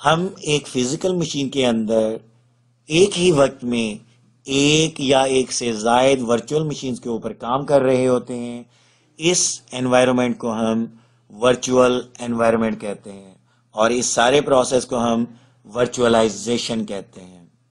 हम एक physical machine के अंदर, एक ही वक्त में, एक या एक से जायद वर्चुअल मशीन के ऊपर काम कर रहे होते हैं। इस एनवायरनमेंट को हम वर्चुअल एनवायरनमेंट कहते हैं और इस सारे प्रोसेस को हम वर्चुअलाइजेशन कहते हैं।